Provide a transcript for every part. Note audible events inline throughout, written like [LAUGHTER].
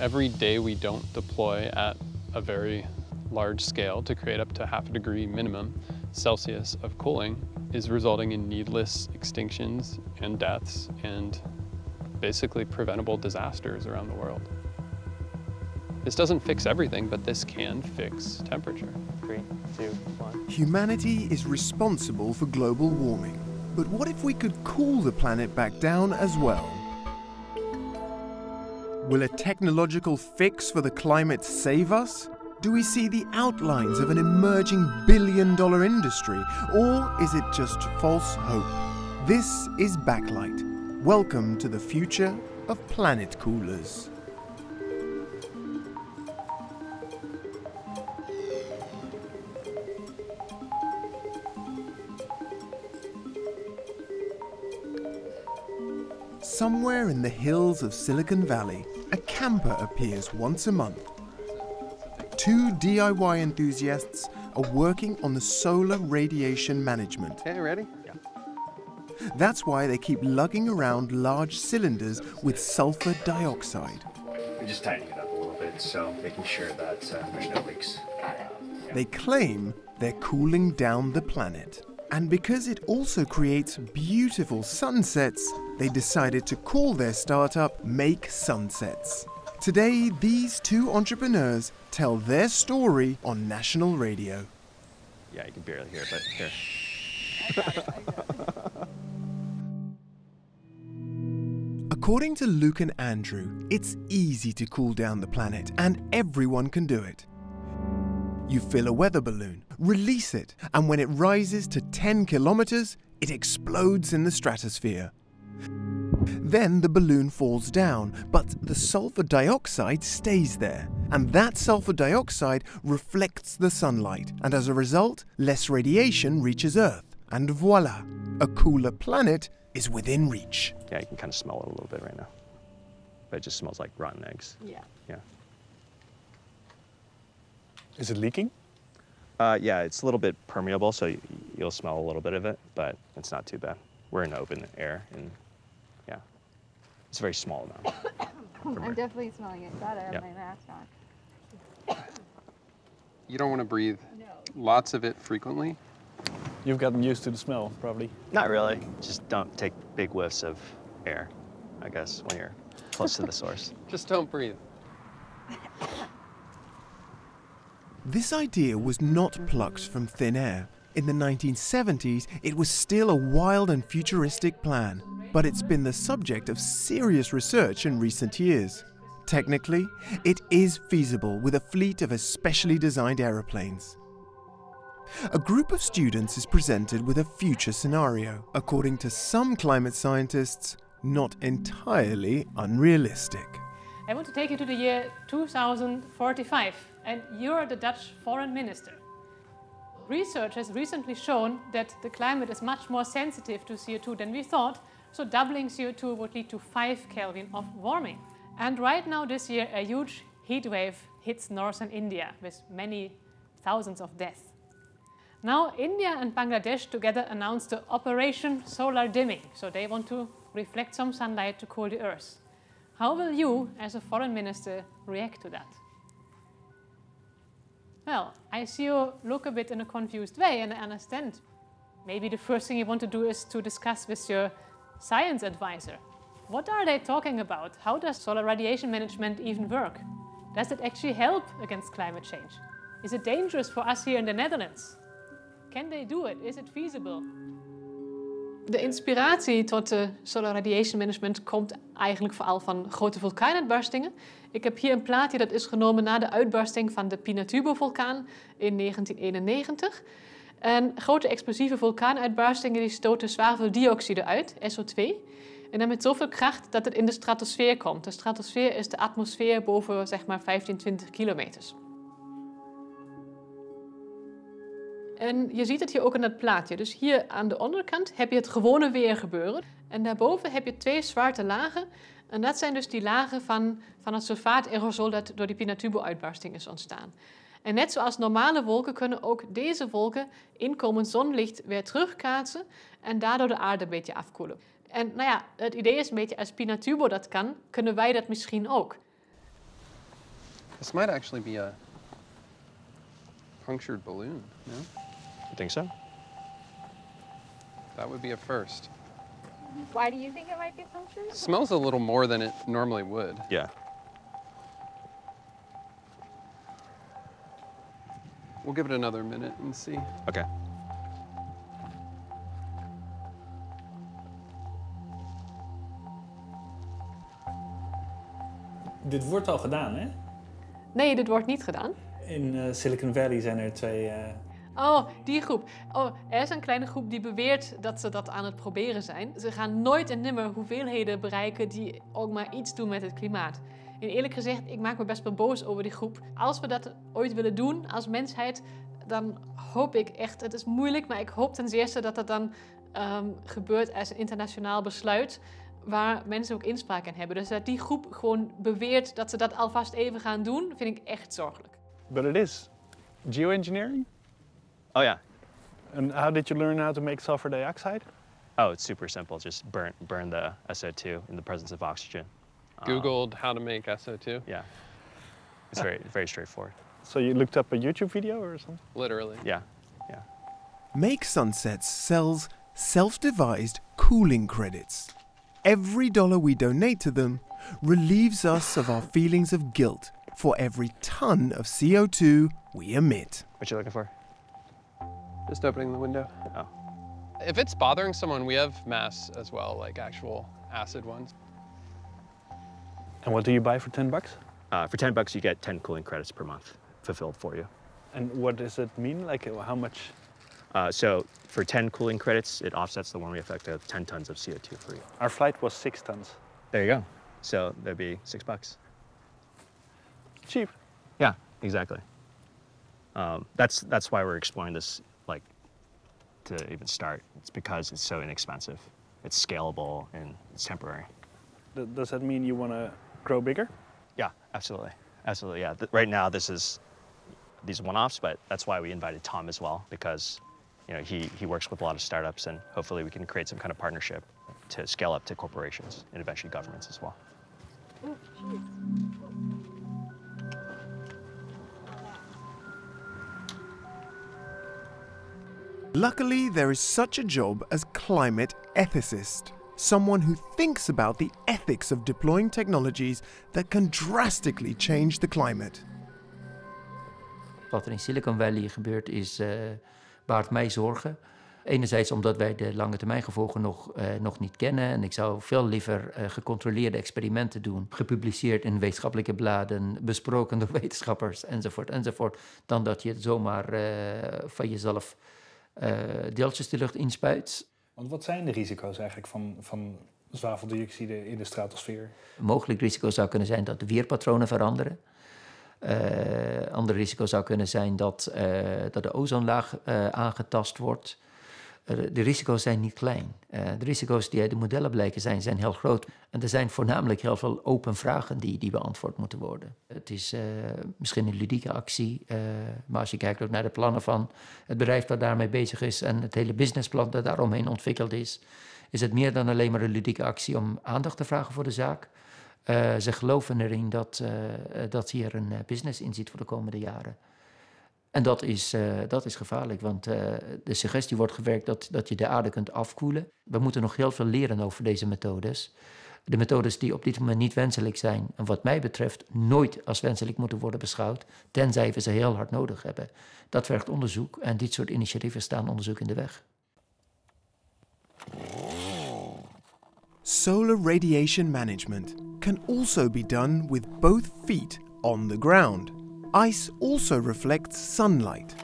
Every day we don't deploy at a very large scale to create up to half a degree minimum Celsius of cooling is resulting in needless extinctions and deaths and basically preventable disasters around the world. This doesn't fix everything, but this can fix temperature. Three, two, one. Humanity is responsible for global warming. But what if we could cool the planet back down as well? Will a technological fix for the climate save us? Do we see the outlines of an emerging billion dollar industry? Or is it just false hope? This is Backlight. Welcome to the future of planet coolers. Somewhere in the hills of Silicon Valley, a camper appears once a month. Two DIY enthusiasts are working on the solar radiation management. Okay, ready? Yeah. That's why they keep lugging around large cylinders with sulfur dioxide. We're just tightening it up a little bit, so making sure that uh, there's no leaks. They claim they're cooling down the planet. And because it also creates beautiful sunsets, they decided to call their startup Make Sunsets. Today, these two entrepreneurs tell their story on national radio. Yeah, you can barely hear it, but here. According to Luke and Andrew, it's easy to cool down the planet, and everyone can do it. You fill a weather balloon, release it, and when it rises to 10 kilometers, it explodes in the stratosphere. Then the balloon falls down, but the sulfur dioxide stays there. And that sulfur dioxide reflects the sunlight, and as a result, less radiation reaches Earth. And voila, a cooler planet is within reach. Yeah, you can kind of smell it a little bit right now. But it just smells like rotten eggs. Yeah. Yeah. Is it leaking? Uh, yeah, it's a little bit permeable, so you'll smell a little bit of it, but it's not too bad. We're in open air, and yeah, it's a very small amount. [COUGHS] I'm definitely smelling it. God, I have Yeah. my mask on. You don't want to breathe lots of it frequently. You've gotten used to the smell, probably. Not really. Just don't take big whiffs of air, I guess, when you're close to the source. [LAUGHS] Just don't breathe. [LAUGHS] This idea was not plucked from thin air. In the 1970s, it was still a wild and futuristic plan, but it's been the subject of serious research in recent years. Technically, it is feasible with a fleet of especially designed aeroplanes. A group of students is presented with a future scenario, according to some climate scientists, not entirely unrealistic. I want to take you to the year 2045, and you're the Dutch foreign minister. Research has recently shown that the climate is much more sensitive to CO2 than we thought, so doubling CO2 would lead to 5 Kelvin of warming. And right now, this year, a huge heat wave hits northern India with many thousands of deaths. Now, India and Bangladesh together announced the Operation Solar Dimming, so they want to reflect some sunlight to cool the earth. How will you, as a foreign minister, react to that? Well, I see you look a bit in a confused way, and I understand. Maybe the first thing you want to do is to discuss with your science advisor. What are they talking about? How does solar radiation management even work? Does it actually help against climate change? Is it dangerous for us here in the Netherlands? Can they do it? Is it feasible? De inspiratie tot de solar radiation management komt eigenlijk vooral van grote vulkaanuitbarstingen. Ik heb hier een plaatje dat is genomen na de uitbarsting van de Pinatubo-vulkaan in 1991. En grote explosieve vulkaanuitbarstingen die stoten zwaveldioxide uit, SO2. En dan met zoveel kracht dat het in de stratosfeer komt. De stratosfeer is de atmosfeer boven zeg maar 15, 20 kilometers. En je ziet het hier ook in het plaatje. Dus hier aan de onderkant heb je het gewone weer gebeuren. En daarboven heb je twee zwarte lagen. En dat zijn dus die lagen van, van het sulfaat-aerosol dat door die Pinatubo-uitbarsting is ontstaan. En net zoals normale wolken kunnen ook deze wolken inkomend zonlicht weer terugkaatsen en daardoor de aarde een beetje afkoelen. En nou ja, het idee is een beetje als Pinatubo dat kan, kunnen wij dat misschien ook. This might actually be a punctured balloon, no? You think so? That would be a first. Why do you think it might be punctured? Smells a little more than it normally would. Yeah. We'll give it another minute and see. Okay. Dit wordt al gedaan, hè? Nee, dit wordt niet gedaan. In eh, Silicon Valley zijn er twee... eh, Oh, die groep. Oh, er is een kleine groep die beweert dat ze dat aan het proberen zijn. Ze gaan nooit en nimmer hoeveelheden bereiken die ook maar iets doen met het klimaat. En eerlijk gezegd, ik maak me best wel boos over die groep. Als we dat ooit willen doen als mensheid, dan hoop ik echt, het is moeilijk, maar ik hoop ten zeerste dat dat dan ehm, gebeurt als een internationaal besluit waar mensen ook inspraak in hebben. Dus dat die groep gewoon beweert dat ze dat alvast even gaan doen, vind ik echt zorgelijk. But it is geoengineering. Oh yeah. And how did you learn how to make sulfur dioxide? Oh, it's super simple. Just burn burn the SO2 in the presence of oxygen. Um, Googled how to make SO2, yeah. It's very very straightforward. So you looked up a YouTube video or something? literally. Yeah. Yeah. Make Sunsets sells self devised cooling credits. Every dollar we donate to them relieves us of our feelings of guilt for every ton of CO2 we emit. What you looking for? Just opening the window. Oh. If it's bothering someone, we have masks as well, like actual acid ones. And what do you buy for 10 bucks? Uh, for 10 bucks, you get 10 cooling credits per month fulfilled for you. And what does it mean? Like uh, how much? Uh, so for 10 cooling credits, it offsets the warming effect of 10 tons of CO2 for you. Our flight was six tons. There you go. So that'd be six bucks. Cheap. Yeah, exactly. Um, that's that's why we're exploring this, like, to even start. It's because it's so inexpensive. It's scalable and it's temporary. Does that mean you want to grow bigger? Yeah, absolutely, absolutely. Yeah. Th- right now, this is these one-offs, but that's why we invited Tom as well because, you know, he he works with a lot of startups, and hopefully we can create some kind of partnership to scale up to corporations and eventually governments as well. Oh, Luckily, there is such a job as climate ethicist, someone who thinks about the ethics of deploying technologies that can drastically change the climate. Wat er in Silicon Valley gebeurt is, eh, baart mij zorgen. Enerzijds omdat wij de lange termijn gevolgen nog, eh, nog niet kennen. En ik zou veel liever eh, gecontroleerde experimenten doen, gepubliceerd in wetenschappelijke bladen, besproken door [LAUGHS] wetenschappers enzovoort enzovoort, dan dat je het zomaar van jezelf deeltjes de lucht inspuit. Want wat zijn de risico's eigenlijk van, van zwaveldioxide in de stratosfeer? Een mogelijk risico zou kunnen zijn dat de weerpatronen veranderen. Eh ander risico zou kunnen zijn dat, eh, dat de ozonlaag eh, aangetast wordt. Eh, de risico's zijn niet klein. Eh, de risico's die uit de modellen blijken zijn, zijn heel groot. En er zijn voornamelijk heel veel open vragen die, die beantwoord moeten worden. Het is eh, misschien een ludieke actie, maar als je kijkt naar de plannen van het bedrijf dat daarmee bezig is en het hele businessplan dat daaromheen ontwikkeld is, is het meer dan alleen maar een ludieke actie om aandacht te vragen voor de zaak. Ze geloven erin dat, dat hier een business in zit voor de komende jaren. En dat is, eh, dat is gevaarlijk, want eh, de suggestie wordt gewerkt dat, dat je de aarde kunt afkoelen. We moeten nog heel veel leren over deze methodes. De methodes die op dit moment niet wenselijk zijn, en wat mij betreft nooit als wenselijk moeten worden beschouwd, tenzij we ze heel hard nodig hebben. Dat vergt onderzoek en dit soort initiatieven staan onderzoek in de weg. Solar radiation management can also be done with both feet on the ground. Ice also reflects sunlight.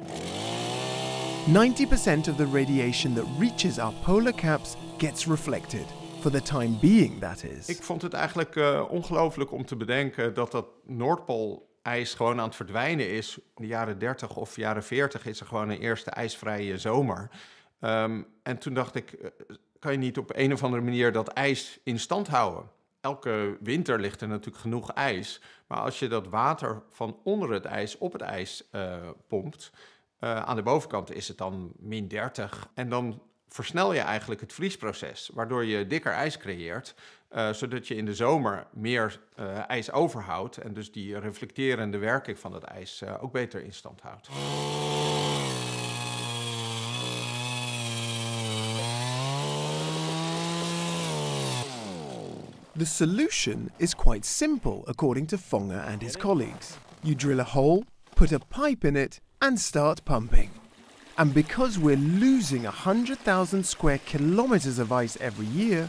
90% of the radiation that reaches our polar caps gets reflected. For the time being, that is. Ik vond het eigenlijk eh, ongelooflijk om te bedenken dat dat Noordpoolijs gewoon aan het verdwijnen is. In de jaren 30 of jaren 40 is er gewoon een eerste ijsvrije zomer. Ehm, en toen dacht ik, eh, kan je niet op een of andere manier dat ijs in stand houden? Elke winter ligt er natuurlijk genoeg ijs. Maar als je dat water van onder het ijs op het ijs eh, pompt, eh, aan de bovenkant is het dan min 30. En dan versnel je eigenlijk het vriesproces, waardoor je dikker ijs creëert. uh, zodat je in de zomer meer ijs overhoudt en dus die reflecterende werking van het ijs ook beter in stand houdt. The solution is quite simple, according to Fonger and his colleagues. You drill a hole, put a pipe in it, and start pumping. And because we're losing 100,000 square kilometers of ice every year,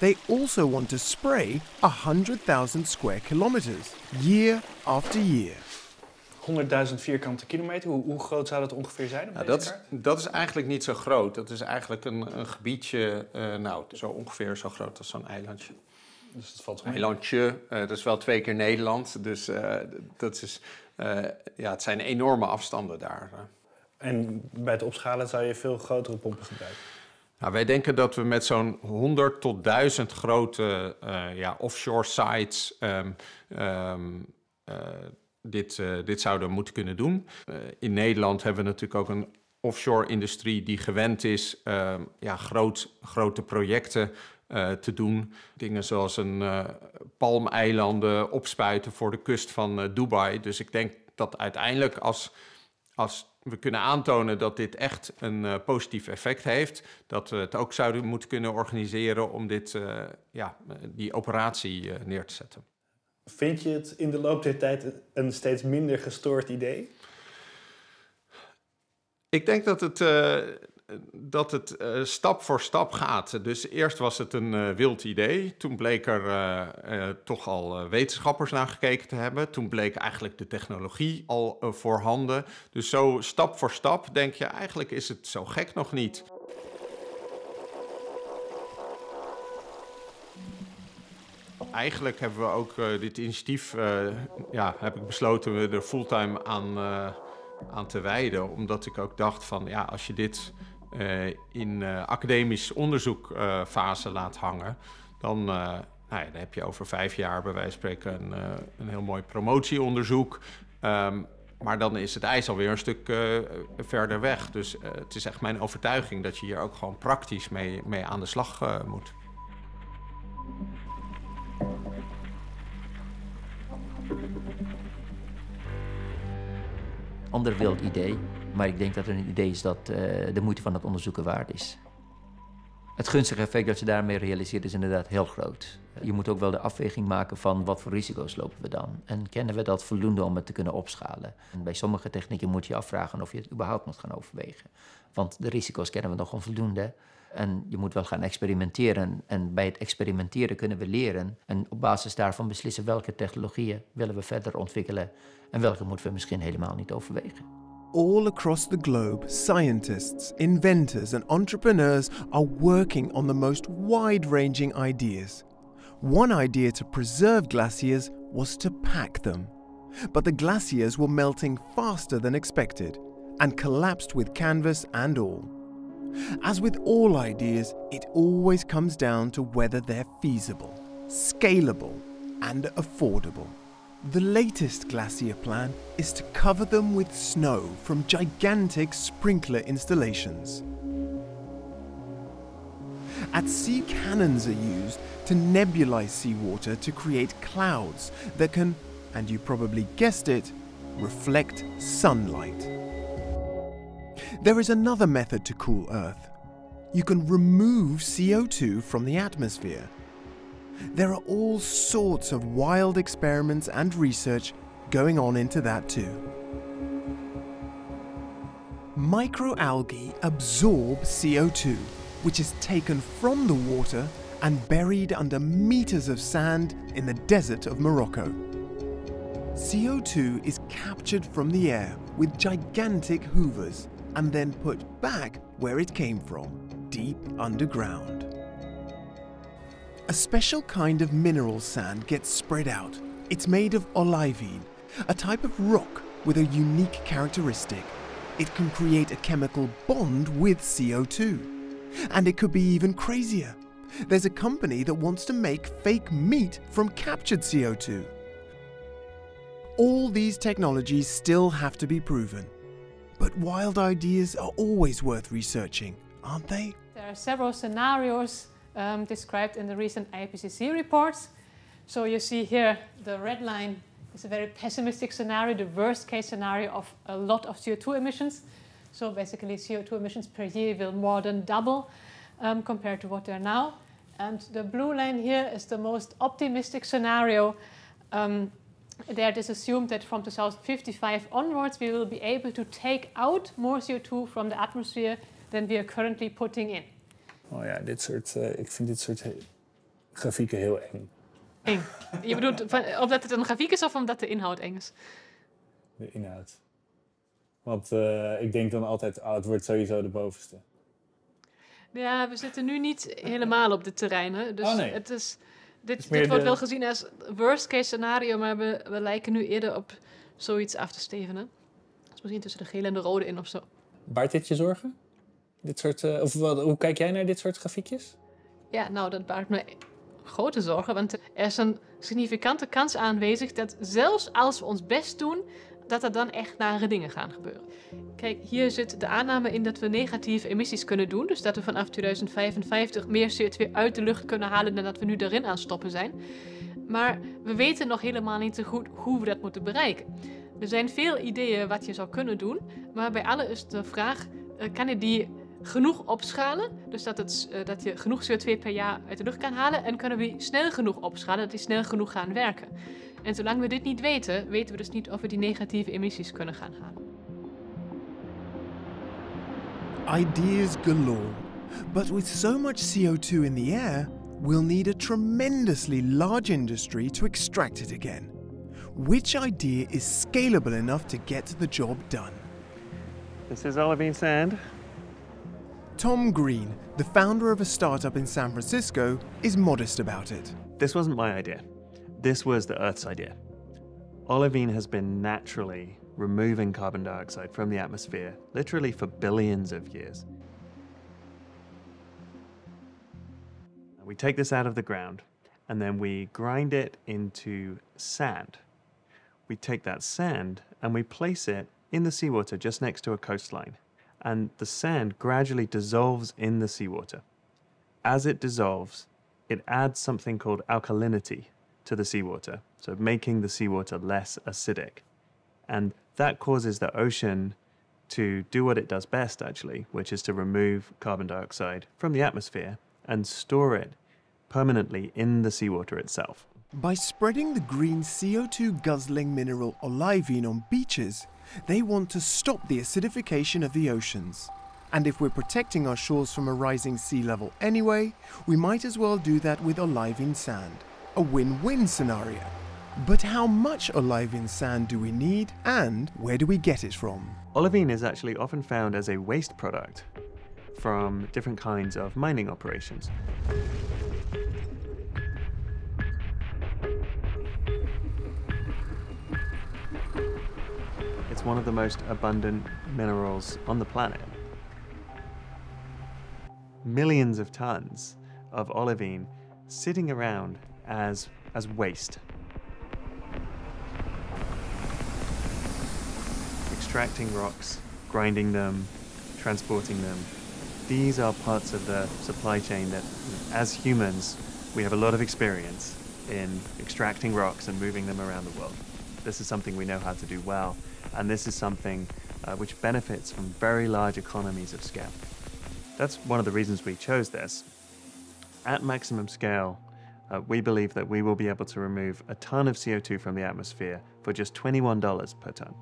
they also want to spray 100,000 square kilometers, year after year. 100.000 vierkante kilometer, hoe, hoe, groot zou dat ongeveer zijn? Op nou, dat, dat, is eigenlijk niet zo groot. Dat is eigenlijk een, een gebiedje, uh, nou, zo ongeveer zo groot als zo'n eilandje. Dus dat valt een eilandje, uh, dat is wel twee keer Nederland. Dus uh, dat is, ja, het zijn enorme afstanden daar. En bij het opschalen zou je veel grotere pompen gebruiken? Nou, wij denken dat we met zo'n 100 tot 1000 grote uh, ja, offshore sites um, um, uh, dit, uh, dit zouden moeten kunnen doen. in Nederland hebben we natuurlijk ook een offshore industrie die gewend is ehm, ja, groot, grote projecten te doen. Dingen zoals een palmeilanden opspuiten voor de kust van Dubai. Dus ik denk dat uiteindelijk als, als we kunnen aantonen dat dit echt een uh, positief effect heeft, dat we het ook zouden moeten kunnen organiseren om dit, uh, ja, die operatie uh, neer te zetten. Vind je het in de loop der tijd een steeds minder gestoord idee? Ik denk dat het dat het uh, stap voor stap gaat. Dus eerst was het een uh, wild idee. Toen bleek er uh, toch al wetenschappers naar gekeken te hebben. Toen bleek eigenlijk de technologie al voorhanden. Dus zo stap voor stap denk je, eigenlijk is het zo gek nog niet. Eigenlijk hebben we ook dit initiatief, ja, heb ik besloten we er fulltime aan, aan te wijden. Omdat ik ook dacht van, ja, als je dit in uh, academisch onderzoekfase uh, laat hangen, dan, nou ja, dan heb je over vijf jaar bij wijze van spreken een, heel mooi promotieonderzoek. Um, maar dan is het ijs alweer een stuk verder weg. Dus het is echt mijn overtuiging dat je hier ook gewoon praktisch mee, mee aan de slag moet. Ander wild idee maar ik denk dat het een idee is dat uh, de moeite van het onderzoeken waard is. Het gunstige effect dat ze daarmee realiseert is inderdaad heel groot. Je moet ook wel de afweging maken van wat voor risico's lopen we dan. En kennen we dat voldoende om het te kunnen opschalen. En bij sommige technieken moet je afvragen of je het überhaupt moet gaan overwegen. Want de risico's kennen we nog onvoldoende. En je moet wel gaan experimenteren. En bij het experimenteren kunnen we leren. En op basis daarvan beslissen welke technologieën willen we verder ontwikkelen. En welke moeten we misschien helemaal niet overwegen. all across the globe, scientists, inventors, and entrepreneurs are working on the most wide ranging ideas. One idea to preserve glaciers was to pack them. But the glaciers were melting faster than expected and collapsed with canvas and all. As with all ideas, it always comes down to whether they're feasible, scalable, and affordable. The latest glacier plan is to cover them with snow from gigantic sprinkler installations. At sea cannons are used to nebulize seawater to create clouds that can, and you probably guessed it, reflect sunlight. There is another method to cool Earth. You can remove CO2 from the atmosphere there are all sorts of wild experiments and research going on into that too. Microalgae absorb CO2, which is taken from the water and buried under meters of sand in the desert of Morocco. CO2 is captured from the air with gigantic hoovers and then put back where it came from, deep underground. A special kind of mineral sand gets spread out. It's made of olivine, a type of rock with a unique characteristic. It can create a chemical bond with CO2. And it could be even crazier. There's a company that wants to make fake meat from captured CO2. All these technologies still have to be proven. But wild ideas are always worth researching, aren't they? There are several scenarios um, described in the recent IPCC reports. So you see here the red line is a very pessimistic scenario, the worst case scenario of a lot of CO2 emissions. So basically CO2 emissions per year will more than double um, compared to what they're now. And the blue line here is the most optimistic scenario. Um, there it is assumed that from 2055 onwards we will be able to take out more CO2 from the atmosphere than we are currently putting in. Oh ja, dit soort, uh, ik vind dit soort grafieken heel eng. Eng. Je bedoelt omdat het een grafiek is of omdat de inhoud eng is? De inhoud. Want uh, ik denk dan altijd, oh, het wordt sowieso de bovenste. Ja, we zitten nu niet helemaal op dit terrein. Hè? Dus oh, nee. het is, dit, dit wordt wel gezien als worst case scenario, maar we, we lijken nu eerder op zoiets af te stevenen. Dus misschien tussen de gele en de rode in of zo. Baart dit je zorgen? Dit soort, uh, of wat, hoe kijk jij naar dit soort grafiekjes? Ja, nou, dat baart me grote zorgen, want er is een significante kans aanwezig dat zelfs als we ons best doen, dat er dan echt nare dingen gaan gebeuren. Kijk, hier zit de aanname in dat we negatieve emissies kunnen doen. Dus dat we vanaf 2055 meer CO2 uit de lucht kunnen halen dan dat we nu erin aan stoppen zijn. Maar we weten nog helemaal niet zo goed hoe we dat moeten bereiken. Er zijn veel ideeën wat je zou kunnen doen, maar bij alle is de vraag: uh, kan je die genoeg opschalen? Dus dat, het, uh, dat je genoeg CO2 per jaar uit de lucht kan halen. En kunnen we die snel genoeg opschalen, dat die snel genoeg gaan werken? En zolang we dit niet weten, weten we dus niet of we die negatieve emissies kunnen gaan halen. Ideas galore. But with so much CO2 in the air, we'll need a tremendously large industry to extract it again. Which idea is scalable enough to get the job done? This is olivine sand. Tom Green, the founder of a startup in San Francisco, is modest about it. This wasn't my idea. This was the Earth's idea. Olivine has been naturally removing carbon dioxide from the atmosphere literally for billions of years. We take this out of the ground and then we grind it into sand. We take that sand and we place it in the seawater just next to a coastline. And the sand gradually dissolves in the seawater. As it dissolves, it adds something called alkalinity to the seawater, so making the seawater less acidic. And that causes the ocean to do what it does best, actually, which is to remove carbon dioxide from the atmosphere and store it permanently in the seawater itself. By spreading the green CO2 guzzling mineral olivine on beaches, they want to stop the acidification of the oceans. And if we're protecting our shores from a rising sea level anyway, we might as well do that with olivine sand. A win win scenario. But how much olivine sand do we need and where do we get it from? Olivine is actually often found as a waste product from different kinds of mining operations. It's one of the most abundant minerals on the planet. Millions of tons of olivine sitting around as, as waste. Extracting rocks, grinding them, transporting them. These are parts of the supply chain that, as humans, we have a lot of experience in extracting rocks and moving them around the world. This is something we know how to do well, and this is something uh, which benefits from very large economies of scale. That's one of the reasons we chose this. At maximum scale, uh, we believe that we will be able to remove a ton of CO2 from the atmosphere for just $21 per ton.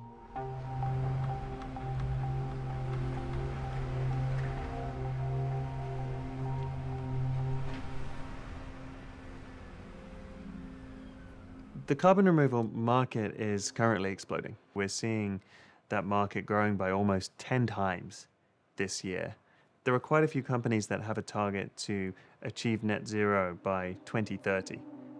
The carbon removal market is currently exploding. We're seeing that market growing by almost 10 times this year. There are quite a few companies that have a target to achieve net zero by 2030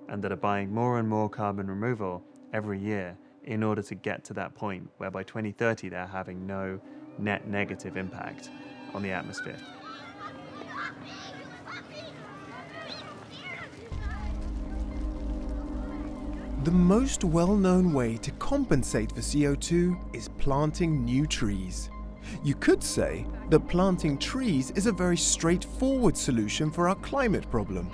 and that are buying more and more carbon removal every year in order to get to that point where by 2030 they're having no net negative impact on the atmosphere. The most well known way to compensate for CO2 is planting new trees. You could say that planting trees is a very straightforward solution for our climate problem.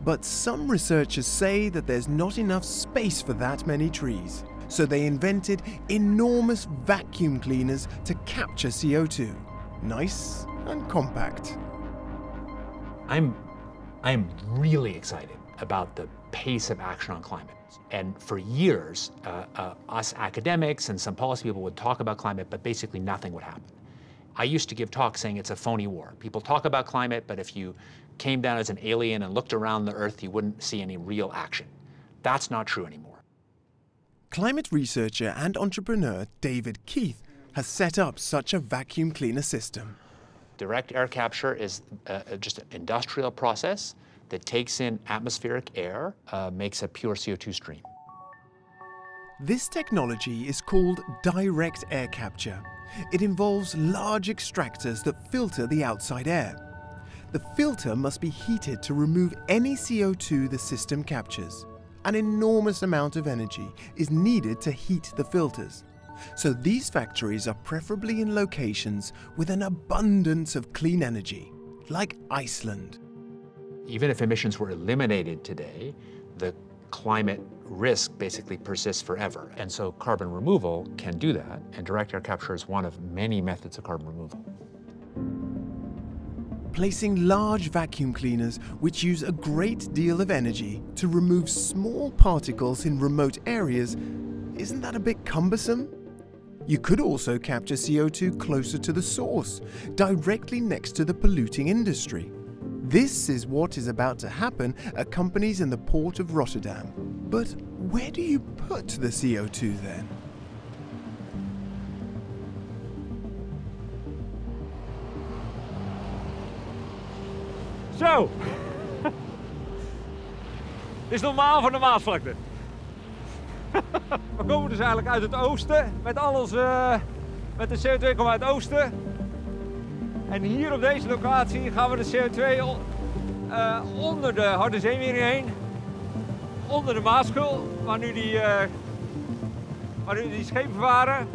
But some researchers say that there's not enough space for that many trees. So they invented enormous vacuum cleaners to capture CO2. Nice and compact. I'm, I'm really excited about the pace of action on climate. And for years, uh, uh, us academics and some policy people would talk about climate, but basically nothing would happen. I used to give talks saying it's a phony war. People talk about climate, but if you came down as an alien and looked around the Earth, you wouldn't see any real action. That's not true anymore. Climate researcher and entrepreneur David Keith has set up such a vacuum cleaner system. Direct air capture is uh, just an industrial process that takes in atmospheric air, uh, makes a pure CO2 stream. This technology is called direct air capture. It involves large extractors that filter the outside air. The filter must be heated to remove any CO2 the system captures. An enormous amount of energy is needed to heat the filters. So these factories are preferably in locations with an abundance of clean energy, like Iceland. Even if emissions were eliminated today, the climate risk basically persists forever. And so carbon removal can do that, and direct air capture is one of many methods of carbon removal. Placing large vacuum cleaners which use a great deal of energy to remove small particles in remote areas, isn't that a bit cumbersome? You could also capture CO2 closer to the source, directly next to the polluting industry. This is what is about to happen at companies in the port of Rotterdam. But where do you put the CO2 then? Zo! [LAUGHS] Dit is normaal van de Maasvlakte. [LAUGHS] We komen dus eigenlijk uit het oosten. Met al onze, eh, met de CO2 komen we uit het oosten. En hier op deze locatie gaan we de CO2 uh, onder de Harde Zeemering heen. Onder de Maaskul, waar nu die, uh, waar nu die schepen varen.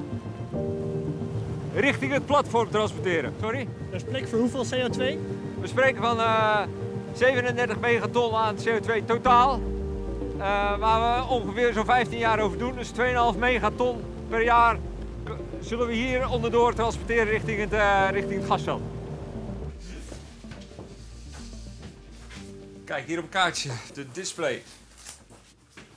Richting het platform transporteren. Sorry? Dat is plek voor hoeveel CO2? We spreken van uh, 37 megaton aan CO2 totaal. Waar we ongeveer zo'n 15 jaar over doen. Dus 2,5 megaton per jaar zullen we hier onderdoor transporteren richting het, uh, richting het gasveld. Kijk, hier op het kaartje, de display.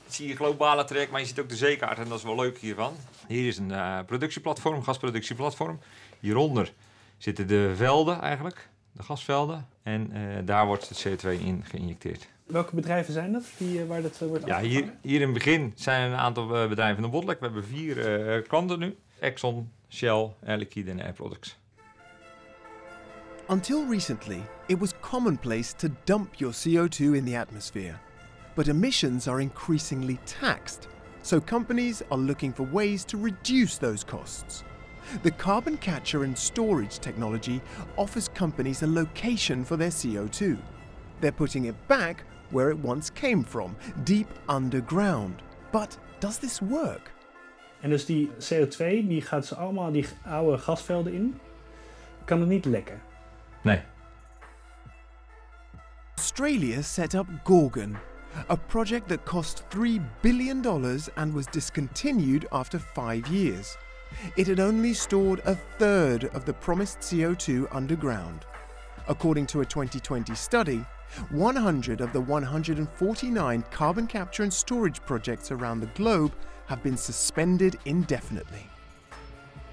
Zie je globale traject, maar je ziet ook de zeekaart en dat is wel leuk hiervan. Hier is een uh, productieplatform, gasproductieplatform. Hieronder zitten de velden eigenlijk, de gasvelden. En uh, daar wordt het CO2 in geïnjecteerd. Welke bedrijven zijn dat, die, waar dat wordt Ja, hier, hier in het begin zijn er een aantal bedrijven in de Botlek. We hebben vier uh, klanten nu. Exxon, Shell, Air Liquide Air Products. Until recently, it was commonplace to dump your CO2 in the atmosphere. But emissions are increasingly taxed, so companies are looking for ways to reduce those costs. The carbon capture and storage technology offers companies a location for their CO2. They're putting it back where it once came from, deep underground. But does this work? En dus die CO2 die gaat ze allemaal die oude gasvelden in. Kan het niet lekken? Nee. Australia set up Gorgon, a project that cost $3 billion and was discontinued after five years. It had only stored a third of the promised CO2 underground. According to a 2020 study, 100 of the 149 carbon capture and storage projects around the globe have been suspended indefinitely.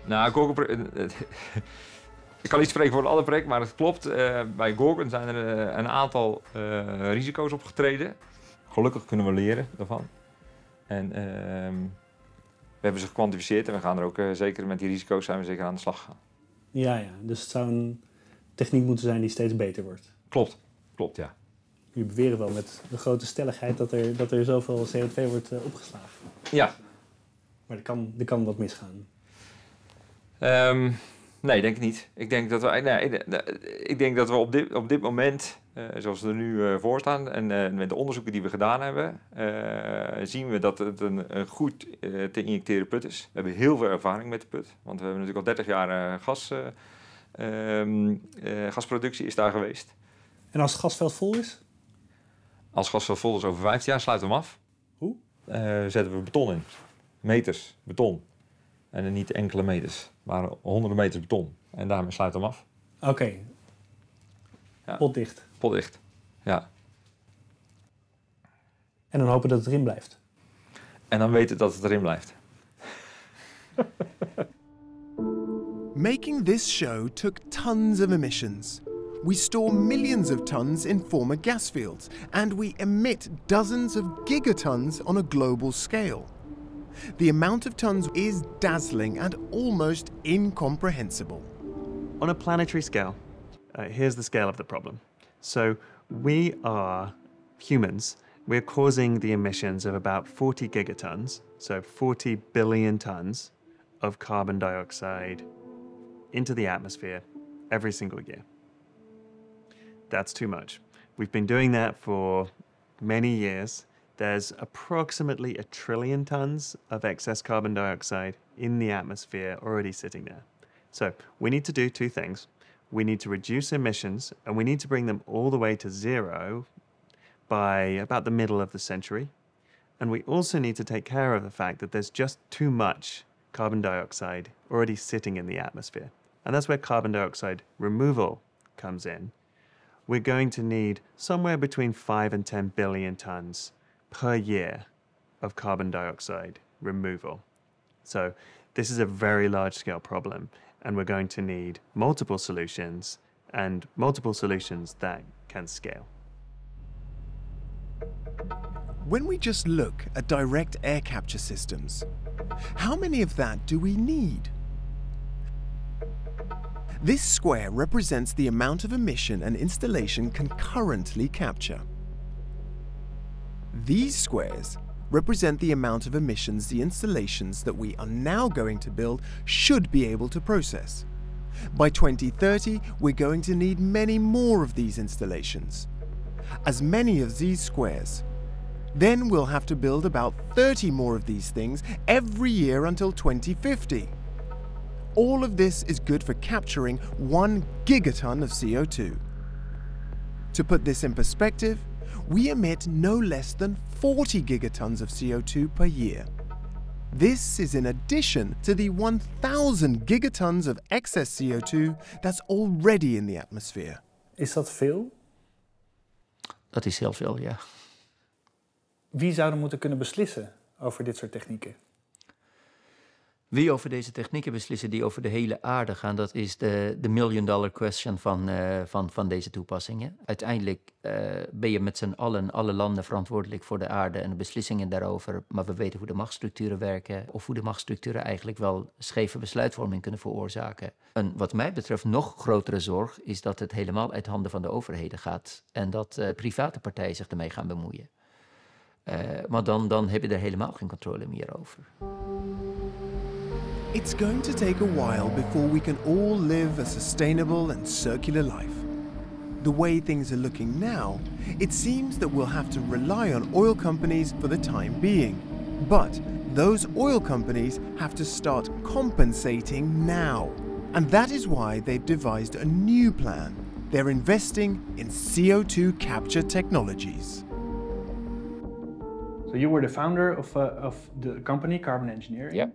Nou, Gorgon. [LAUGHS] Ik kan niet spreken voor alle projecten, maar het klopt. Uh, bij Gorgon zijn er uh, een aantal uh, risico's opgetreden. Gelukkig kunnen we leren daarvan. En ehm, we hebben ze gekwantificeerd en we gaan er ook zeker met die risico's zijn we zeker aan de slag gaan. Ja, ja. Dus het zou een techniek moeten zijn die steeds beter wordt. Klopt, klopt, ja. Jullie beweren wel met de grote stelligheid dat er, dat er zoveel CO2 wordt opgeslagen. Ja. Maar er kan, er kan wat misgaan. Um, Nee, denk ik niet. Ik denk dat we, nee, ik denk dat we op, dit, op dit moment zoals we er nu voor staan. En met de onderzoeken die we gedaan hebben, zien we dat het een, een goed te injecteren put is. We hebben heel veel ervaring met de put, want we hebben natuurlijk al 30 jaar gas, ehm, gasproductie is daar geweest. En als het gasveld vol is? Als het gasveld vol is over 15 jaar, sluiten we hem af. Hoe? zetten we beton in. Meters beton. En niet enkele meters, maar honderden meters beton. En daarmee sluiten we hem af. Oké. Ja. Potdicht. Potdicht, ja. En dan hopen dat het erin blijft. En dan weten dat het erin blijft. [LAUGHS] Making this show took tons of emissions. We store millions of tons in former gas fields, and we emit dozens of gigatons on a global scale. The amount of tons is dazzling and almost incomprehensible. On a planetary scale, uh, here's the scale of the problem. So we are humans. We're causing the emissions of about 40 gigatons, so 40 billion tons of carbon dioxide into the atmosphere every single year. That's too much. We've been doing that for many years. There's approximately a trillion tons of excess carbon dioxide in the atmosphere already sitting there. So we need to do two things. We need to reduce emissions and we need to bring them all the way to zero by about the middle of the century. And we also need to take care of the fact that there's just too much carbon dioxide already sitting in the atmosphere. And that's where carbon dioxide removal comes in. We're going to need somewhere between 5 and 10 billion tons per year of carbon dioxide removal. So this is a very large scale problem and we're going to need multiple solutions and multiple solutions that can scale. When we just look at direct air capture systems, how many of that do we need? This square represents the amount of emission an installation can currently capture. These squares represent the amount of emissions the installations that we are now going to build should be able to process. By 2030, we're going to need many more of these installations. As many of these squares. Then we'll have to build about 30 more of these things every year until 2050. All of this is good for capturing 1 gigaton of CO2. To put this in perspective, we emit no less than 40 gigatons of CO2 per year. This is in addition to the 1,000 gigatons of excess CO2 that's already in the atmosphere. Is dat veel? Dat is heel veel, ja. Wie zouden moeten kunnen beslissen over dit soort technieken? Wie over deze technieken beslissen die over de hele aarde gaan, dat is de, de million dollar question van, uh, van, van deze toepassingen. Uiteindelijk uh, ben je met z'n allen, alle landen verantwoordelijk voor de aarde en de beslissingen daarover. Maar we weten hoe de machtsstructuren werken of hoe de machtsstructuren eigenlijk wel scheve besluitvorming kunnen veroorzaken. En wat mij betreft nog grotere zorg is dat het helemaal uit handen van de overheden gaat en dat uh, private partijen zich ermee gaan bemoeien. maar dan, dan heb je er helemaal geen controle meer over. It's going to take a while before we can all live a sustainable and circular life. The way things are looking now, it seems that we'll have to rely on oil companies for the time being. But those oil companies have to start compensating now. And that is why they've devised a new plan. They're investing in CO2 capture technologies. So you were the founder of, uh, of the company Carbon Engineering? Yep.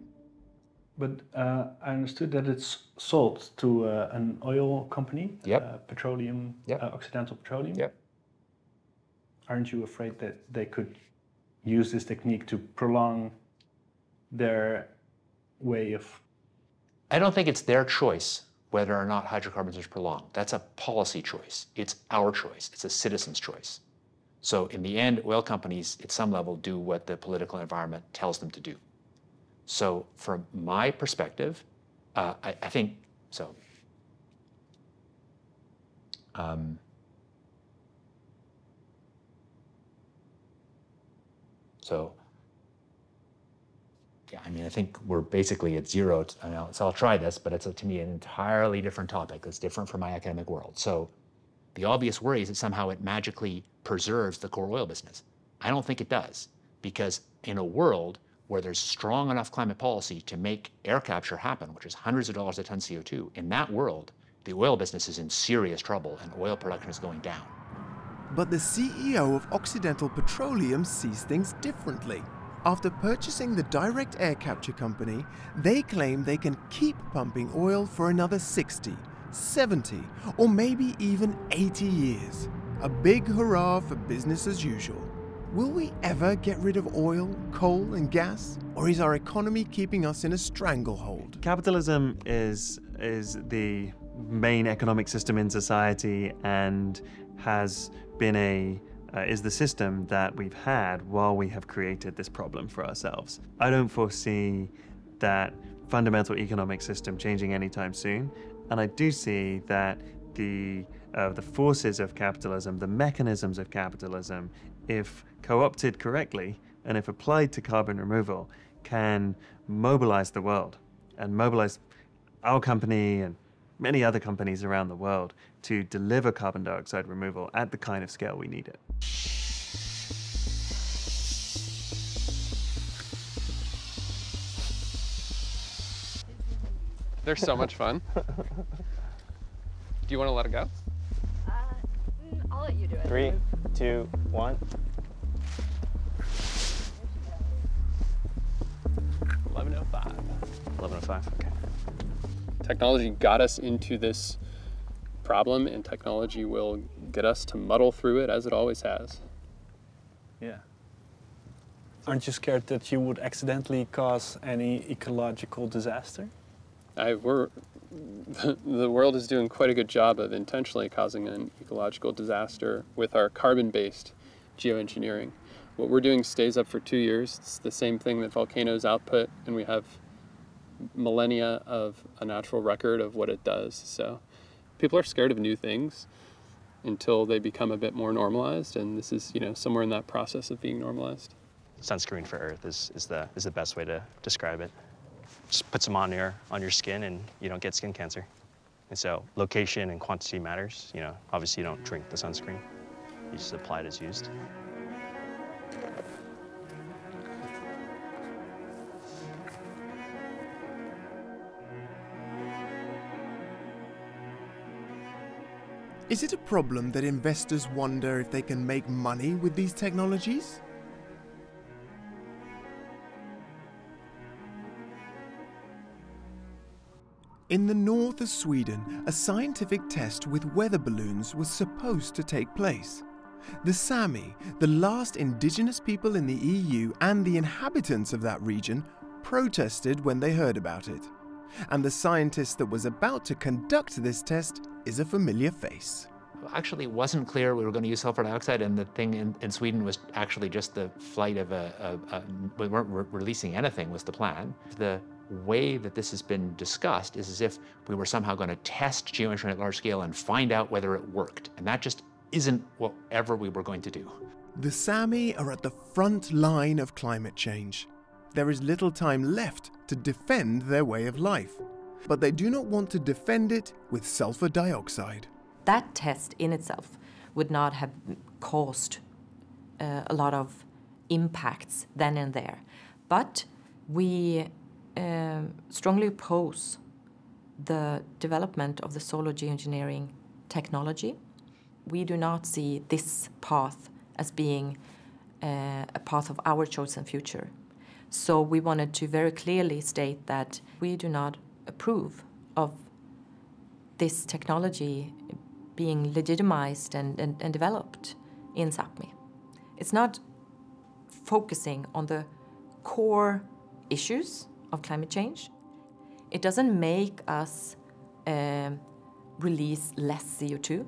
But uh, I understood that it's sold to uh, an oil company, yep. uh, petroleum, yep. Uh, Occidental Petroleum. Yep. Aren't you afraid that they could use this technique to prolong their way of? I don't think it's their choice whether or not hydrocarbons are prolonged. That's a policy choice. It's our choice. It's a citizen's choice. So in the end, oil companies, at some level, do what the political environment tells them to do. So, from my perspective, uh, I, I, think so. Um, so, yeah, I mean, I think we're basically at zero. I know, so I'll try this, but it's a, to me an entirely different topic. It's different from my academic world. So, The obvious worry is that somehow it magically preserves the core oil business. I don't think it does, because in a world where there's strong enough climate policy to make air capture happen, which is hundreds of dollars a ton CO2, in that world, the oil business is in serious trouble and oil production is going down. But the CEO of Occidental Petroleum sees things differently. After purchasing the direct air capture company, they claim they can keep pumping oil for another 60, 70, or maybe even 80 years. A big hurrah for business as usual. Will we ever get rid of oil, coal, and gas? Or is our economy keeping us in a stranglehold? Capitalism is is the main economic system in society and has been a uh, is the system that we've had while we have created this problem for ourselves. I don't foresee that fundamental economic system changing anytime soon, and I do see that the uh, the forces of capitalism, the mechanisms of capitalism, if co-opted correctly and if applied to carbon removal, can mobilize the world and mobilize our company and many other companies around the world to deliver carbon dioxide removal at the kind of scale we need it. They're so much fun. [LAUGHS] Do you want to let it go? I'll let you do it. Three, two, one. Eleven oh five. 1105, okay. Technology got us into this problem, and technology will get us to muddle through it as it always has. Yeah. Aren't you scared that you would accidentally cause any ecological disaster? I, we're, [LAUGHS] the world is doing quite a good job of intentionally causing an ecological disaster with our carbon-based geoengineering. What we're doing stays up for two years. It's the same thing that volcanoes output, and we have millennia of a natural record of what it does. So people are scared of new things until they become a bit more normalized, and this is, you know, somewhere in that process of being normalized. Sunscreen for Earth is, is, the, is the best way to describe it. Just put some on your, on your skin and you don't get skin cancer. And so location and quantity matters. You know, obviously you don't drink the sunscreen. You just apply it as used. Is it a problem that investors wonder if they can make money with these technologies? In the north of Sweden, a scientific test with weather balloons was supposed to take place. The Sami, the last indigenous people in the EU and the inhabitants of that region, protested when they heard about it. And the scientist that was about to conduct this test is a familiar face. Actually, it wasn't clear we were going to use sulfur dioxide, and the thing in, in Sweden was actually just the flight of a, a, a we weren't re releasing anything was the plan. The way that this has been discussed is as if we were somehow going to test geoengineering at large scale and find out whether it worked. And that just isn't whatever we were going to do. The Sami are at the front line of climate change. There is little time left to defend their way of life, but they do not want to defend it with sulfur dioxide. That test in itself would not have caused uh, a lot of impacts then and there. But we uh, strongly oppose the development of the solar geoengineering technology. We do not see this path as being uh, a path of our chosen future. So we wanted to very clearly state that we do not approve of this technology being legitimized and, and, and developed in Sapmi. It's not focusing on the core issues of climate change. It doesn't make us uh, release less CO2.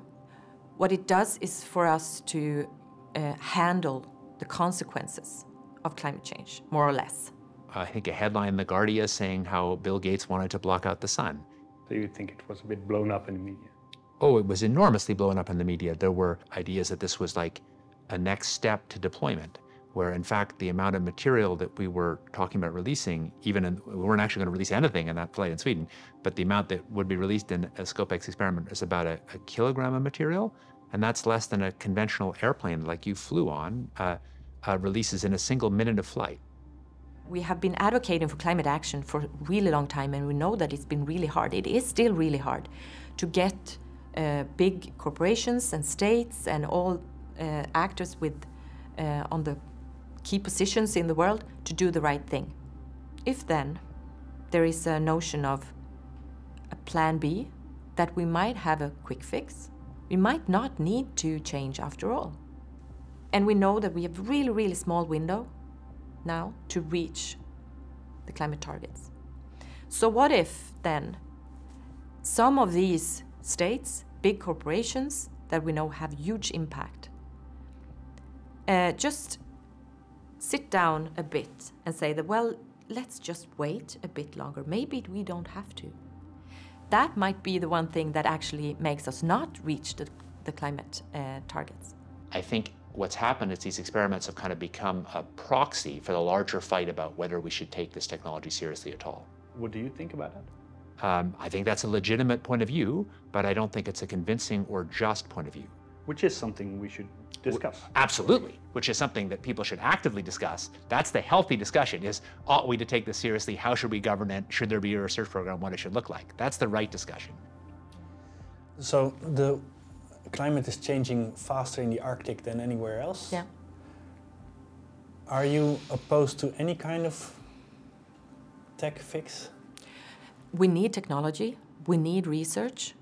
What it does is for us to uh, handle the consequences of climate change, more or less. I think a headline in The Guardian saying how Bill Gates wanted to block out the sun. So you'd think it was a bit blown up in the media? Oh, it was enormously blown up in the media. There were ideas that this was like a next step to deployment where in fact the amount of material that we were talking about releasing, even in, we weren't actually going to release anything in that flight in Sweden, but the amount that would be released in a SCoPEx experiment is about a, a kilogram of material. and that's less than a conventional airplane like you flew on uh, uh, releases in a single minute of flight. We have been advocating for climate action for a really long time, and we know that it's been really hard. It is still really hard to get uh, big corporations and states and all uh, actors with uh, on the key positions in the world to do the right thing. If then there is a notion of a plan B, that we might have a quick fix, we might not need to change after all. And we know that we have really, really small window now to reach the climate targets. So what if then some of these states, big corporations that we know have huge impact, uh, just sit down a bit and say that, well, let's just wait a bit longer. Maybe we don't have to. That might be the one thing that actually makes us not reach the, the climate uh, targets. I think what's happened is these experiments have kind of become a proxy for the larger fight about whether we should take this technology seriously at all. What do you think about that? Um, I think that's a legitimate point of view, but I don't think it's a convincing or just point of view. Which is something we should discuss. Absolutely, which is something that people should actively discuss. That's the healthy discussion is, ought we to take this seriously? How should we govern it? Should there be a research program? What it should look like? That's the right discussion. So the climate is changing faster in the Arctic than anywhere else. Yeah. Are you opposed to any kind of tech fix? We need technology, we need research.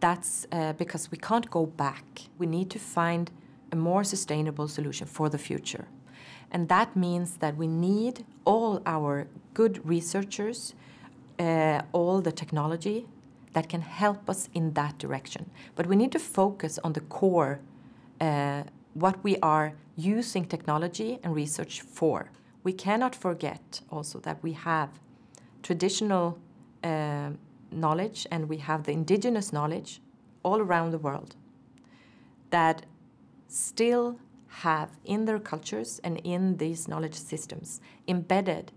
That's uh, because we can't go back. We need to find a more sustainable solution for the future. And that means that we need all our good researchers, uh, all the technology that can help us in that direction. But we need to focus on the core, uh, what we are using technology and research for. We cannot forget also that we have traditional uh, knowledge and we have the indigenous knowledge all around the world that still have in their cultures and in these knowledge systems embedded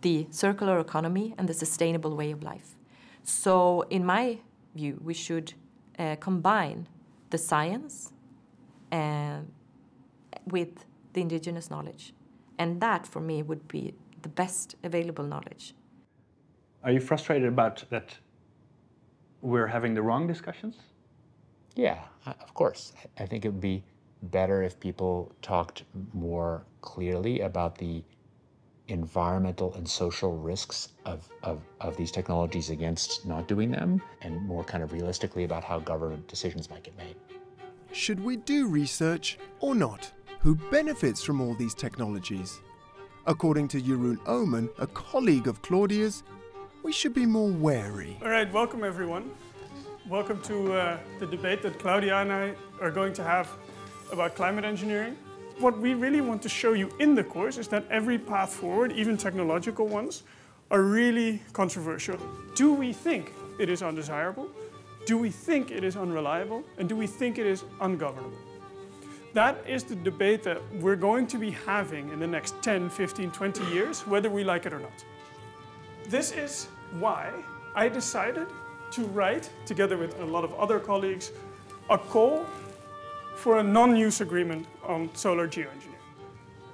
the circular economy and the sustainable way of life. So, in my view, we should uh, combine the science uh, with the indigenous knowledge. And that, for me, would be the best available knowledge. Are you frustrated about that we're having the wrong discussions? Yeah, of course. I think it would be better if people talked more clearly about the environmental and social risks of, of, of these technologies against not doing them and more kind of realistically about how government decisions might get made. Should we do research or not? Who benefits from all these technologies? According to Jeroen Oomen, a colleague of Claudia's, we should be more wary. All right, welcome everyone. Welcome to uh, the debate that Claudia and I are going to have about climate engineering. What we really want to show you in the course is that every path forward, even technological ones, are really controversial. Do we think it is undesirable? Do we think it is unreliable? And do we think it is ungovernable? That is the debate that we're going to be having in the next 10, 15, 20 years, whether we like it or not. This is why I decided to write, together with a lot of other colleagues, a call for a non-use agreement on solar geoengineering.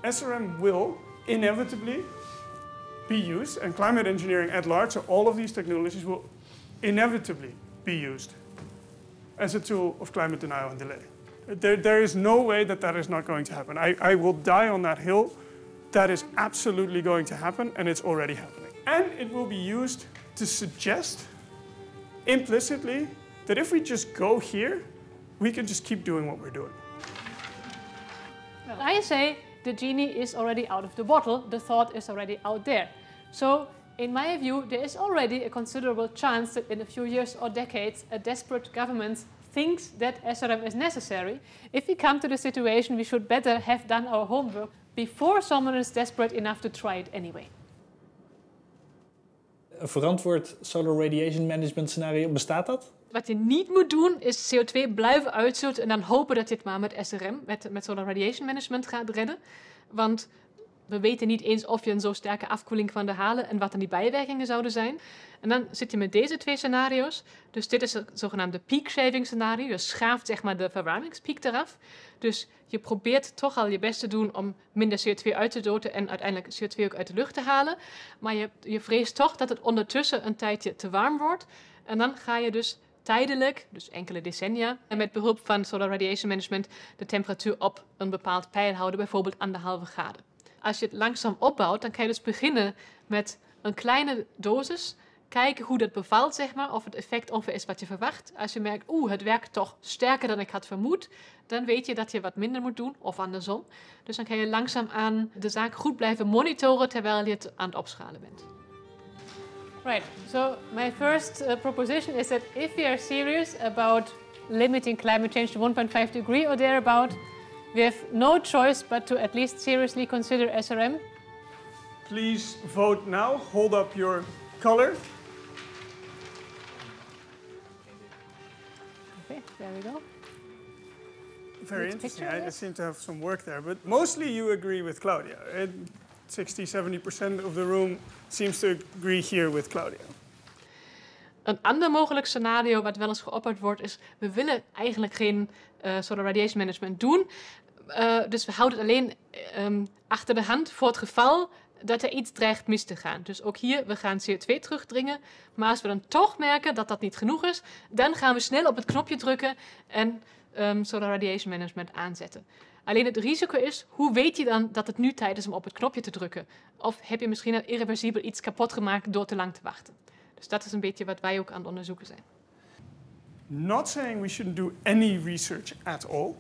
SRM will inevitably be used, and climate engineering at large, so all of these technologies will inevitably be used as a tool of climate denial and delay. There, there is no way that that is not going to happen. I, I will die on that hill. That is absolutely going to happen, and it's already happening. And it will be used to suggest implicitly that if we just go here, we can just keep doing what we're doing. Well, I say the genie is already out of the bottle, the thought is already out there. So, in my view, there is already a considerable chance that in a few years or decades, a desperate government thinks that SRM is necessary. If we come to the situation, we should better have done our homework before someone is desperate enough to try it anyway. Een verantwoord solar radiation management scenario, bestaat dat? Wat je niet moet doen, is CO2 blijven uitstoten en dan hopen dat je het maar met SRM, met, met Solar Radiation Management, gaat redden. Want We weten niet eens of je een zo sterke afkoeling kan halen en wat dan die bijwerkingen zouden zijn. En dan zit je met deze twee scenario's. Dus dit is het zogenaamde peak shaving scenario. Je schaaft zeg maar de verwarmingspiek eraf. Dus je probeert toch al je best te doen om minder CO2 uit te doden en uiteindelijk CO2 ook uit de lucht te halen. Maar je, je vreest toch dat het ondertussen een tijdje te warm wordt. En dan ga je dus tijdelijk, dus enkele decennia, en met behulp van solar radiation management de temperatuur op een bepaald pijl houden, bijvoorbeeld anderhalve graden. Als je het langzaam opbouwt, dan kan je dus beginnen met een kleine dosis kijken hoe dat bevalt, zeg maar, of het effect ongeveer is wat je verwacht. Als je merkt, oeh, het werkt toch sterker dan ik had vermoed, dan weet je dat je wat minder moet doen, of andersom. Dus dan kan je langzaam aan de zaak goed blijven monitoren terwijl je het aan het opschalen bent. Right, so my first uh, proposition is that if we are serious about limiting climate change to 1.5 degree or thereabout, we have no choice but to at least seriously consider SRM. Please vote now. Hold up your color. Okay, there we go. Very Next interesting. picture, I, I seem to have some work there, but mostly you agree with Claudia. And 60, 70% of the room seems to agree here with Claudia. Een ander mogelijk scenario wat wel eens geopperd wordt is... we willen eigenlijk geen eh solar radiation management doen. Eh, dus we houden het alleen ehm, achter de hand voor het geval dat er iets dreigt mis te gaan. Dus ook hier, we gaan CO2 terugdringen. Maar als we dan toch merken dat dat niet genoeg is... dan gaan we snel op het knopje drukken en ehm, solar radiation management aanzetten. Alleen het risico is, hoe weet je dan dat het nu tijd is om op het knopje te drukken? Of heb je misschien al irreversibel iets kapot gemaakt door te lang te wachten? Dus dat is een beetje wat wij ook aan het onderzoeken zijn. Not saying we shouldn't do any research at all.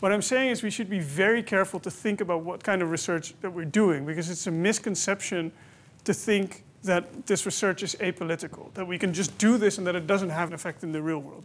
What I'm saying is we should be very careful to think about what kind of research that we're doing because it's a misconception to think that this research is apolitical, that we can just do this and that it doesn't have an effect in the real world.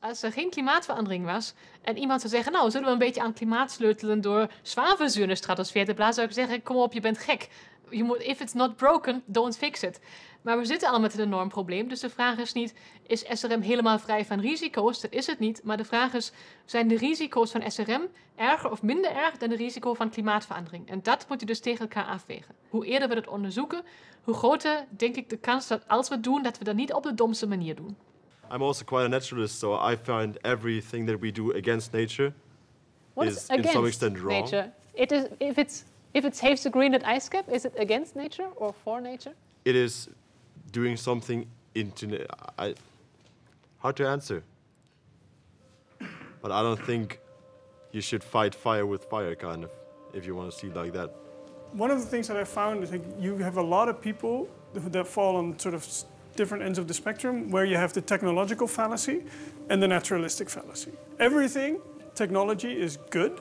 Als er geen klimaatverandering was en iemand zou zeggen, nou, zullen we een beetje aan het klimaat sleutelen door zwavelzuur in de stratosfeer te blazen, zou ik zeggen, kom op, je bent gek. Je moet, if it's not broken, don't fix it. Maar we zitten al met een enorm probleem, dus de vraag is niet, is SRM helemaal vrij van risico's? Dat is het niet, maar de vraag is, zijn de risico's van SRM erger of minder erg dan de risico van klimaatverandering? En dat moet je dus tegen elkaar afwegen. Hoe eerder we dat onderzoeken, hoe groter, denk ik, de kans dat als we het doen, dat we dat niet op de domste manier doen. I'm also quite a naturalist, so I find everything that we do against nature What is is in some against extent wrong. nature? It is if it's if it saves the green at ice cap, is it against nature or for nature? It is doing something into. I, hard to answer. But I don't think you should fight fire with fire, kind of, if you want to see it like that. One of the things that I found is like you have a lot of people that fall on sort of different ends of the spectrum where you have the technological fallacy and the naturalistic fallacy. Everything technology is good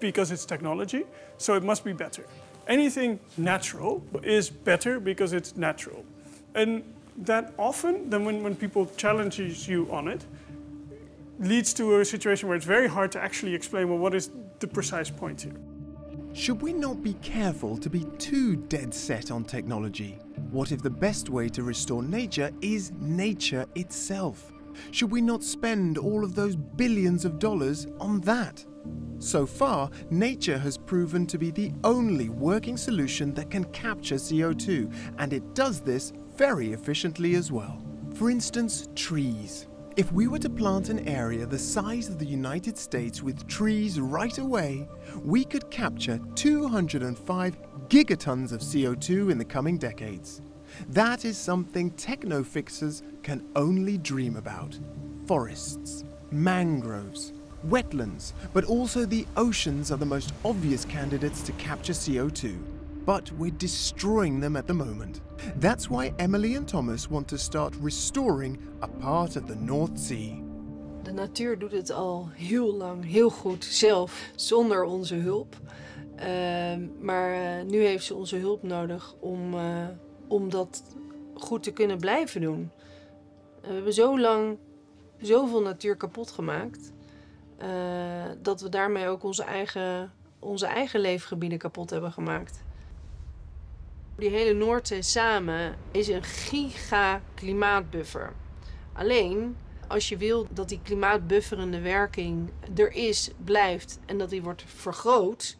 because it's technology, so it must be better. Anything natural is better because it's natural. And that often, then when, when people challenges you on it, leads to a situation where it's very hard to actually explain, well, what is the precise point here? Should we not be careful to be too dead set on technology? What if the best way to restore nature is nature itself? Should we not spend all of those billions of dollars on that? So far, nature has proven to be the only working solution that can capture CO2, and it does this very efficiently as well. For instance, trees. If we were to plant an area the size of the United States with trees right away, we could capture 205 gigatons of CO2 in the coming decades. That is something techno fixers can only dream about. Forests, mangroves, wetlands, but also the oceans are the most obvious candidates to capture CO2. But we're destroying them at the moment. That's why Emily and Thomas want to start restoring a part of the North Sea. De natuur doet het al heel lang heel goed zelf, zonder onze hulp. Ehm, maar eh, nu heeft ze onze hulp nodig om, eh, om dat goed te kunnen blijven doen. We hebben zo lang zoveel natuur kapot gemaakt. eh, dat we daarmee ook onze eigen, onze eigen leefgebieden kapot hebben gemaakt. Die hele Noordzee samen is een giga klimaatbuffer. Alleen als je wil dat die klimaatbufferende werking er is, blijft en dat die wordt vergroot,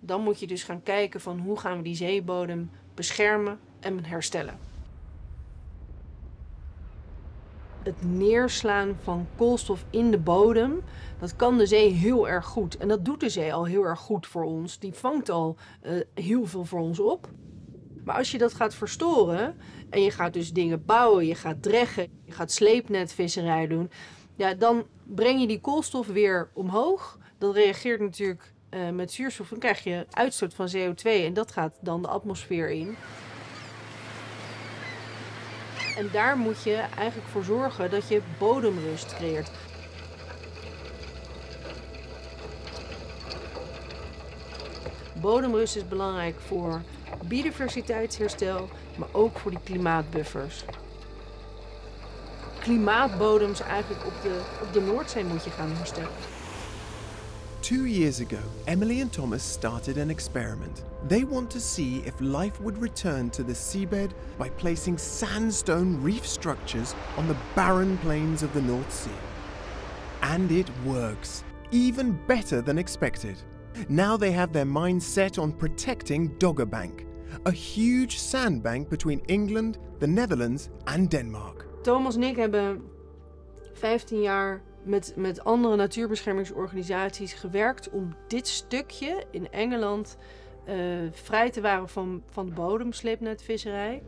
dan moet je dus gaan kijken van hoe gaan we die zeebodem beschermen en herstellen. Het neerslaan van koolstof in de bodem, dat kan de zee heel erg goed. En dat doet de zee al heel erg goed voor ons. Die vangt al uh, heel veel voor ons op. Maar als je dat gaat verstoren en je gaat dus dingen bouwen, je gaat dreggen, je gaat sleepnetvisserij doen, ja, dan breng je die koolstof weer omhoog. Dat reageert natuurlijk uh, met zuurstof, dan krijg je uitstoot van CO2 en dat gaat dan de atmosfeer in. En daar moet je eigenlijk voor zorgen dat je bodemrust creëert. Bodemrust is belangrijk voor biodiversiteitsherstel, maar ook voor die klimaatbuffers. Klimaatbodems eigenlijk op de, op de Noordzee moet je gaan herstellen. Two years ago, Emily and Thomas started an experiment. They want to see if life would return to the seabed by placing sandstone reef structures on the barren plains of the North Sea. And it works, even better than expected. Now they have their minds set on protecting Dogger Bank, a huge sandbank between England, the Netherlands and Denmark. Thomas en ik hebben 15 jaar met, met andere natuurbeschermingsorganisaties gewerkt om dit stukje in Engeland uh, vrij te waren van, van de bodemsleepnetvisserij.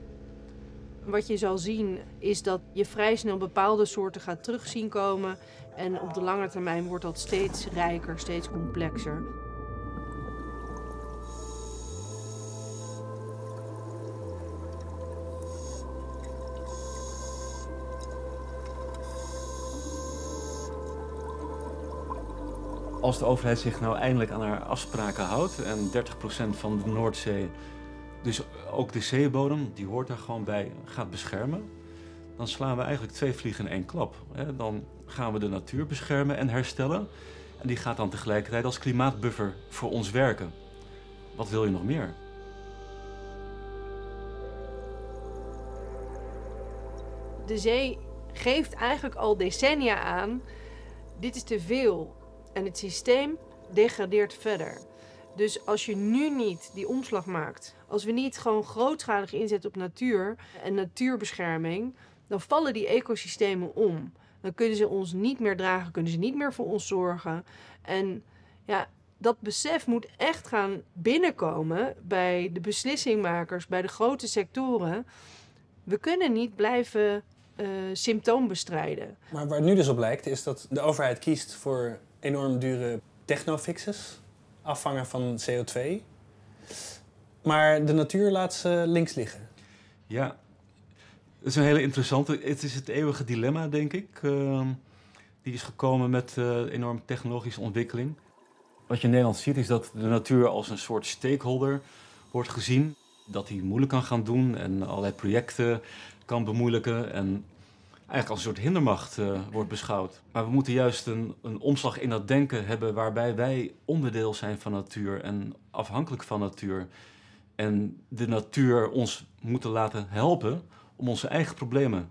Wat je zal zien is dat je vrij snel bepaalde soorten gaat terugzien komen. En op de lange termijn wordt dat steeds rijker, steeds complexer. Als de overheid zich nou eindelijk aan haar afspraken houdt en 30% van de Noordzee, dus ook de zeebodem, die hoort daar gewoon bij, gaat beschermen, dan slaan we eigenlijk twee vliegen in één klap. Dan gaan we de natuur beschermen en herstellen. En die gaat dan tegelijkertijd als klimaatbuffer voor ons werken. Wat wil je nog meer? De zee geeft eigenlijk al decennia aan: dit is te veel en het systeem degradeert verder. Dus als je nu niet die omslag maakt, als we niet gewoon grootschalig inzetten op natuur en natuurbescherming, dan vallen die ecosystemen om. Dan kunnen ze ons niet meer dragen, kunnen ze niet meer voor ons zorgen. En ja, dat besef moet echt gaan binnenkomen bij de beslissingmakers, bij de grote sectoren. We kunnen niet blijven uh, symptoom bestrijden. Maar waar nu dus op lijkt, is dat de overheid kiest voor enorm dure technofixes, afvangen van CO2. Maar de natuur laat ze links liggen. Ja, dat is een hele interessante. Het is het eeuwige dilemma, denk ik. Uh, die is gekomen met uh, enorme technologische ontwikkeling. Wat je in Nederland ziet, is dat de natuur als een soort stakeholder wordt gezien. Dat hij moeilijk kan gaan doen en allerlei projecten kan bemoeilijken. En eigenlijk als een soort hindermacht uh, wordt beschouwd. Maar we moeten juist een, een omslag in dat denken hebben waarbij wij onderdeel zijn van natuur en afhankelijk van natuur. En de natuur ons moeten laten helpen om onze eigen problemen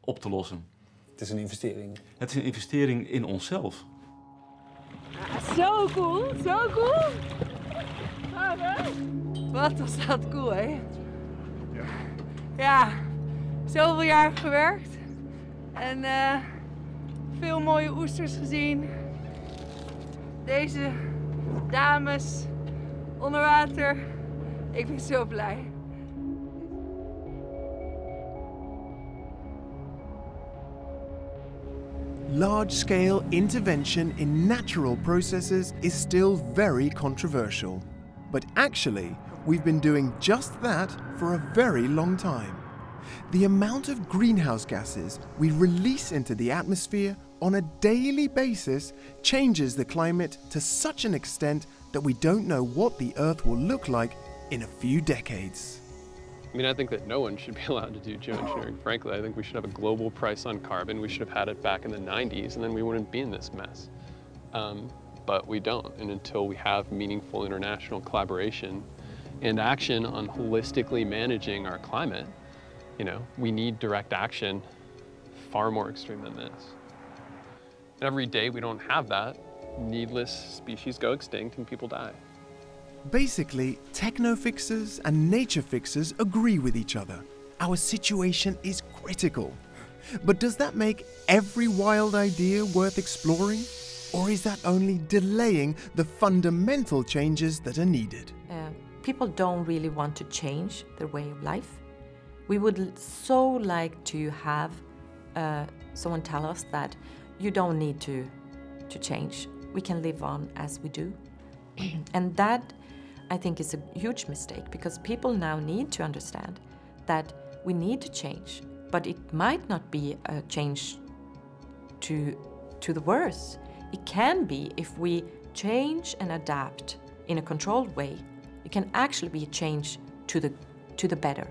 op te lossen. Het is een investering. Het is een investering in onszelf. Zo cool, zo cool. Wat was dat cool, hè? Ja. Ja, zoveel jaar gewerkt. En uh, veel mooie oesters gezien. Deze dames onder water. Ik ben zo blij. Large scale intervention in natural processes is still very controversial. But actually, we've been doing just that for a very long time. The amount of greenhouse gases we release into the atmosphere on a daily basis changes the climate to such an extent that we don't know what the Earth will look like in a few decades. I mean, I think that no one should be [LAUGHS] allowed to do geoengineering, frankly. I think we should have a global price on carbon. We should have had it back in the 90s, and then we wouldn't be in this mess. Um, but we don't, and until we have meaningful international collaboration and action on holistically managing our climate, you know, we need direct action far more extreme than this. And every day we don't have that, needless species go extinct and people die. Basically, techno fixers and nature fixers agree with each other. Our situation is critical. But does that make every wild idea worth exploring? Or is that only delaying the fundamental changes that are needed? Uh, people don't really want to change their way of life. We would so like to have uh, someone tell us that you don't need to, to change. We can live on as we do. [CLEARS THROAT] and that, I think, is a huge mistake because people now need to understand that we need to change, but it might not be a change to, to the worse. It can be if we change and adapt in a controlled way, it can actually be a change to the, to the better.